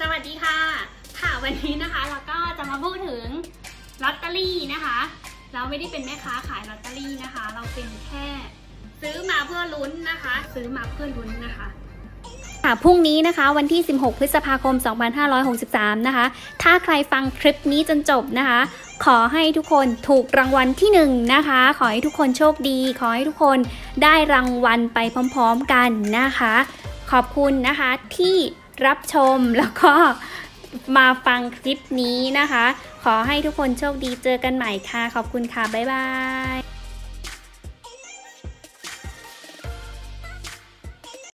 สวัสดีค่ะ ค่ะวันนี้นะคะเราก็จะมาพูดถึงลอตเตอรี่นะคะ เราไม่ได้เป็นแม่ค้าขายลอตเตอรี่นะคะ เราเป็นแค่ซื้อมาเพื่อลุ้นนะคะ ซื้อมาเพื่อลุ้นนะคะค่ะพรุ่งนี้นะคะวันที่ 16 พฤษภาคม 2563 นะคะ ถ้าใครฟังคลิปนี้จนจบนะคะ ขอให้ทุกคนถูกรางวัลที่ 1 นะคะ ขอให้ทุกคนโชคดี ขอให้ทุกคนได้รางวัลไปพร้อมๆกันนะคะ ขอบคุณนะคะที่ รับชมแล้วก็มาฟังคลิปนี้นะคะ ขอให้ทุกคนโชคดีเจอกันใหม่ค่ะ ขอบคุณค่ะ บ๊ายบาย